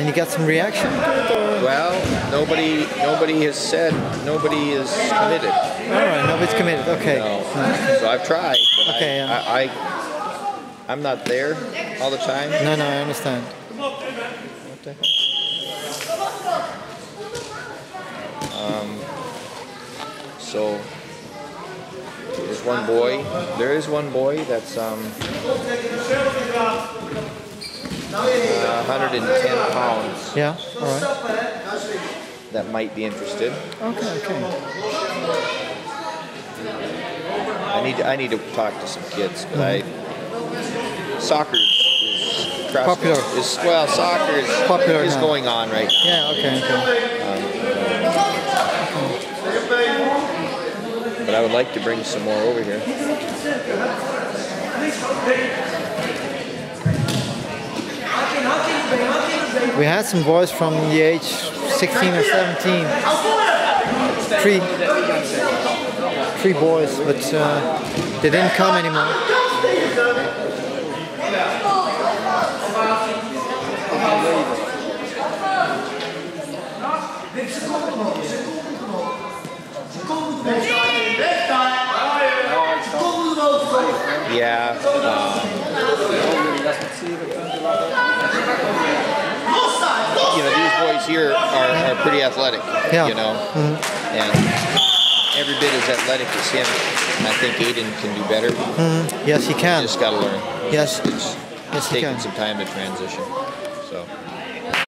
And you got some reaction to it, or? Well, nobody nobody has said nobody is committed. All right, nobody's committed. Okay. No. So I've tried, but Okay, I, yeah. I, I I'm not there all the time. No, no, I understand. What the? Um, so there's one boy. There is one boy that's um, 110 pounds Yeah. All right. that might be interested. Okay. Okay. I need I need to talk to some kids, but I soccer is, is Popular. Is well, soccer is Popular is now. going on right now. Yeah. Okay. Okay. Um, but I would like to bring some more over here. We had some boys from the age 16 or 17. Three, three boys, but uh, they didn't come anymore. Yeah. um, you know, these boys here are, are pretty athletic. Yeah. You know, mm-hmm. and every bit as athletic as him. And I think Aiden can do better. Mm-hmm. Yes, he can. Just got to learn. Yes. It's Yes, taking some time to transition.